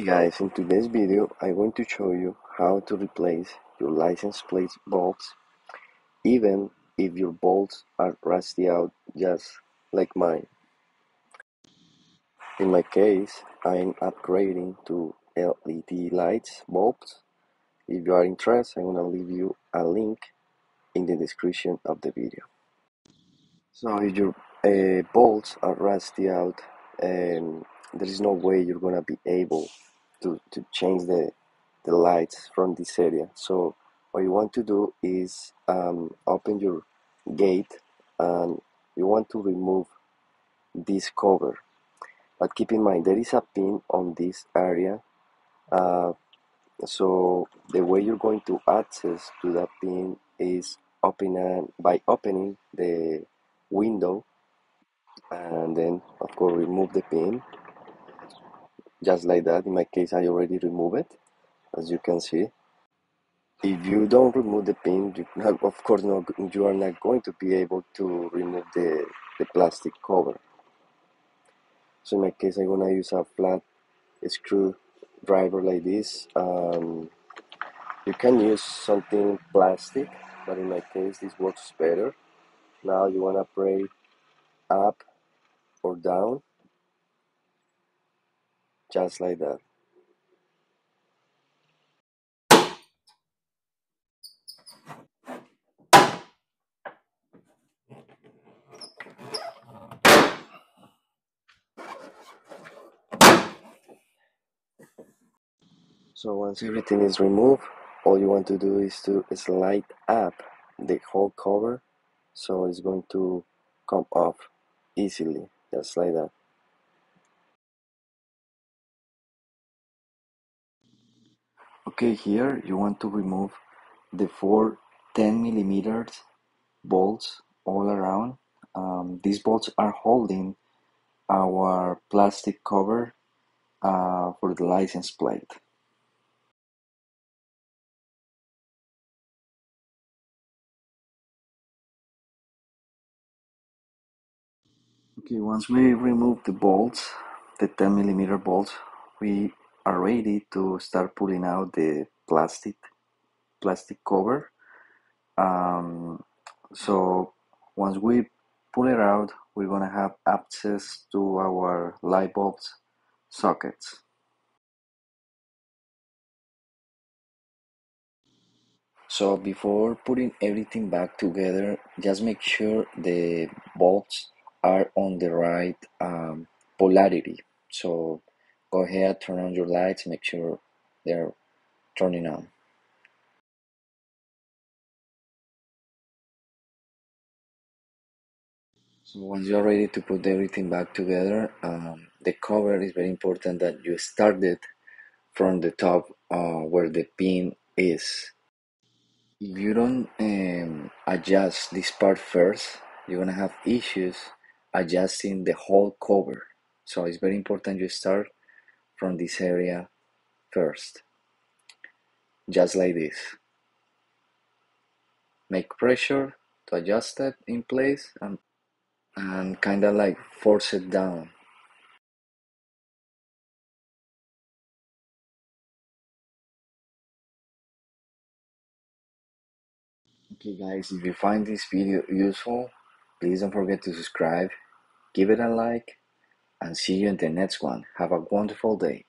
Hey guys, in today's video I'm going to show you how to replace your license plate bolts even if your bolts are rusty out just like mine. In my case, I'm upgrading to LED lights bulbs. If you are interested, I'm gonna leave you a link in the description of the video. So if your uh, bolts are rusty out, um, there is no way you're gonna be able to, to change the, the lights from this area. So what you want to do is um, open your gate and you want to remove this cover. But keep in mind there is a pin on this area. Uh, so the way you're going to access to that pin is open by opening the window and then of course remove the pin just like that. In my case I already remove it as you can see. If you don't remove the pin you of course no, you are not going to be able to remove the, the plastic cover. So in my case I'm gonna use a flat screwdriver like this. Um, you can use something plastic but in my case this works better. Now you want to pray up or down just like that So once everything is removed, all you want to do is to slide up the whole cover so it's going to come off easily, just like that. Okay, here you want to remove the four 10 millimeters bolts all around. Um, these bolts are holding our plastic cover uh, for the license plate. Okay, once we remove the bolts, the 10 millimeter bolts, we are ready to start pulling out the plastic plastic cover. Um, so once we pull it out, we're gonna have access to our light bulbs sockets. So before putting everything back together, just make sure the bolts are on the right um, polarity. So go ahead, turn on your lights, make sure they're turning on. So once you're ready to put everything back together, um, the cover is very important that you start it from the top uh, where the pin is. If you don't um, adjust this part first, you're gonna have issues adjusting the whole cover. So it's very important you start from this area first, just like this. Make pressure to adjust it in place and, and kind of like force it down. Okay guys, if you find this video useful, please don't forget to subscribe, give it a like, and see you in the next one. Have a wonderful day.